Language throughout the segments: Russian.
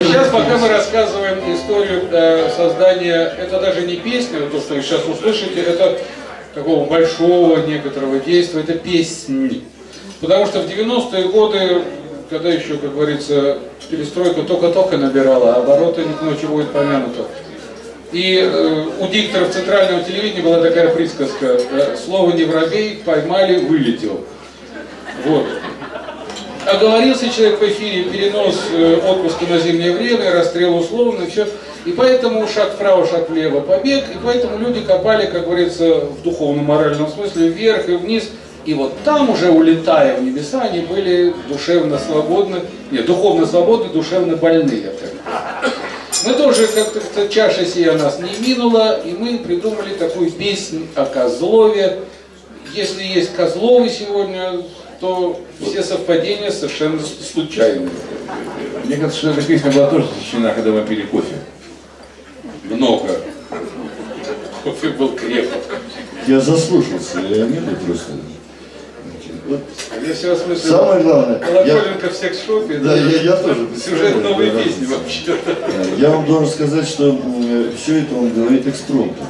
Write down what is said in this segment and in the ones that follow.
Сейчас, пока мы рассказываем историю э, создания, это даже не песня, то, что вы сейчас услышите, это такого большого некоторого действия, это песни. Потому что в 90-е годы, когда еще, как говорится, перестройка только-только набирала, а обороты не к будет помянуто. И э, у дикторов центрального телевидения была такая присказка, э, слово не воробей, поймали, вылетел. Вот. Оговорился человек в эфире, перенос э, отпуска на зимнее время, расстрел условно, все. И поэтому шаг вправо, шаг влево, побег. И поэтому люди копали, как говорится, в духовно-моральном смысле, вверх и вниз. И вот там уже, улетая в небеса, они были душевно свободны, нет, духовно свободны, душевно больны, я так. Мы тоже, как-то чаша сия нас не минула, и мы придумали такую песнь о Козлове. Если есть Козловы сегодня, то все совпадения совершенно случайные. Мне кажется, что эта песня была тоже сочинена, когда мы пили кофе. Много. Кофе был крепок. Я заслушался, я не просто. Вот Я все самое главное, я, Колоколенко в секс-шопе. да, я, я тоже Сюжет новой да, песни вообще. Я вам должен сказать, что все это он говорит экспромтом.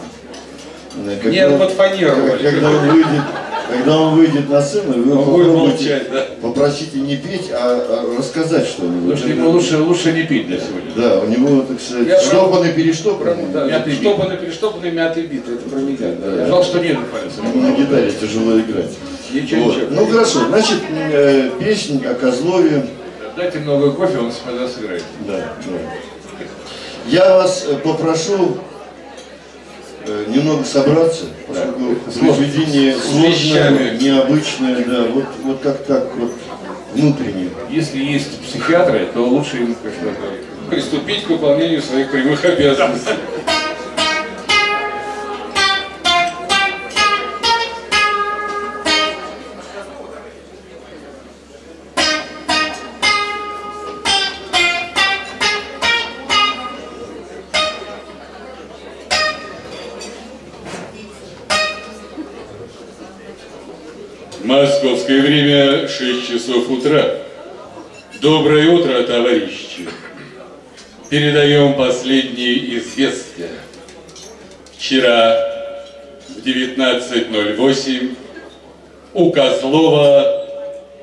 Э, Когда Не он- подфонировали. Когда он выйдет, когда он выйдет на сцену, вы Он будет попробуйте- молчать, да. попросите не петь, а, а рассказать что-нибудь. Потому что ему лучше, лучше не пить для сегодня. Да, у него, так сказать, Я штопаны, перештопаны. Да, Мятый бит. штопаны, перештопаны, мятый бит. Это про меня. Да. Жалко, что нет пальца. Ему на гитаре тяжело играть. Ничего, Вот. ничего. Ну хорошо, значит, э, песня о Козлове. Дайте много кофе, он сыграет. Да, да. Я вас э, попрошу немного собраться, поскольку произведение сложное, необычное, да, вот, вот как так вот внутренне. Если есть психиатры, то лучше им как-то... Приступить к выполнению своих прямых обязанностей. Московское время 6 часов утра. Доброе утро, товарищи. Передаем последние известия. Вчера в 19.08 у Козлова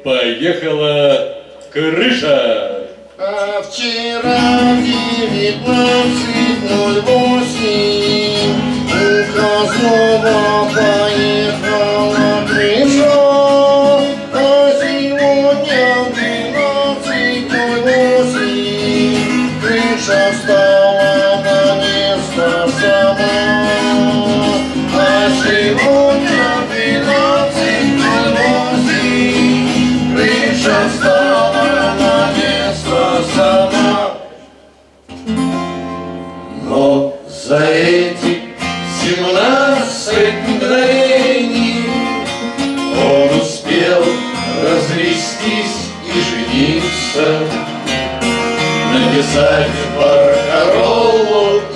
поехала крыша. А вчера в 19.08 у Козлова крыша стала на место сама. А сегодня в 12.08 крыша стала на место сама. Но за эти семнадцать мгновений он успел развестись и жениться, написать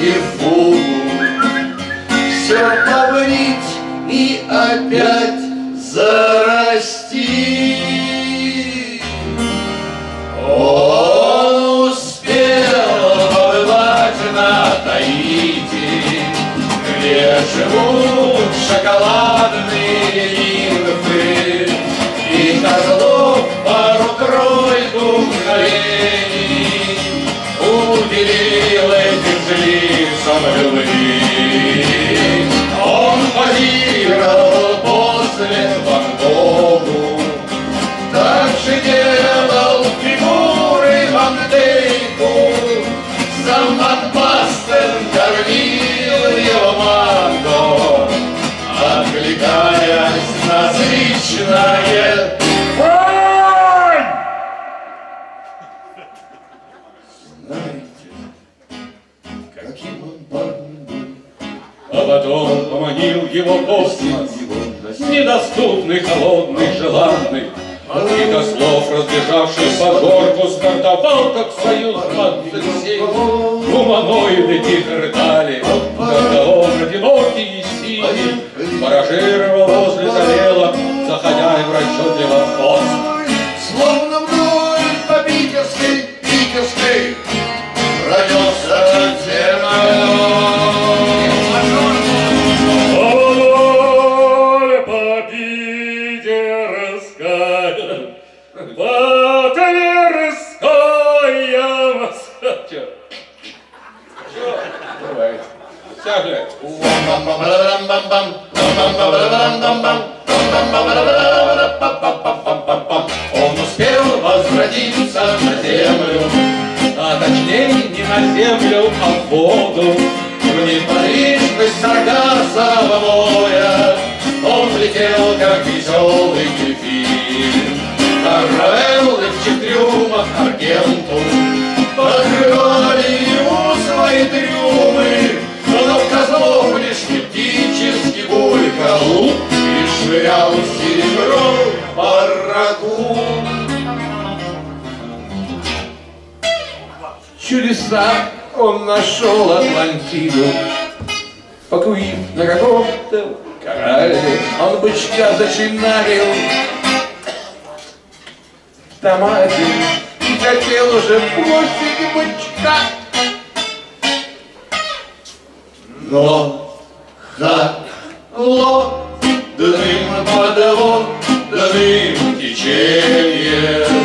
и фугу, все побрить и опять зарасти. Он успел побывать на Таити, где живут шоколадные лицам любви. Он позировал Потом поманил его космос, недоступный, холодный, желанный. И Козлов, разбежавшись по горку, стартовал, как Союз-27. Гуманоиды тихо рыдали, когда он одинокий и синий баражировал актер. Все. Бывает. Сажай. Он успел возвратиться на землю, а точнее не на землю, а в воду. В неподвижность саргасового моря он летел, как веселый кефир. Каравеллы в четырюмах Аргенту Чудеса он нашел Атлантиду, Покуив на каком-то корале, Он бычка зачинарил. В томате И хотел уже бросить бычка. Но холодным подводным течение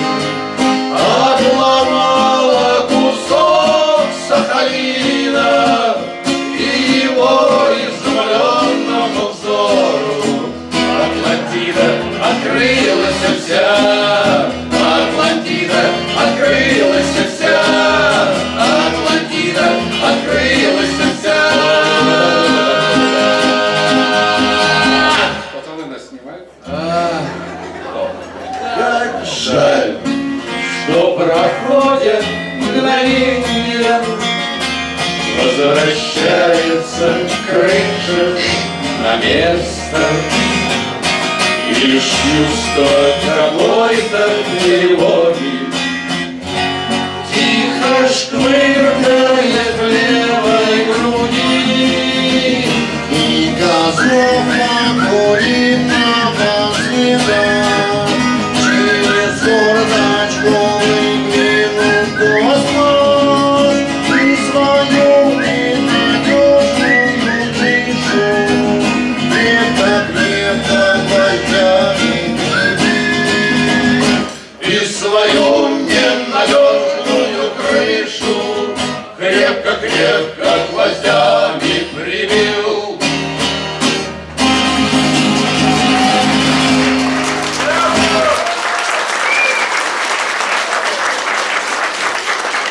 мира Возвращается крыша на место. И лишь чувство какой-то тревоги Тихо шквы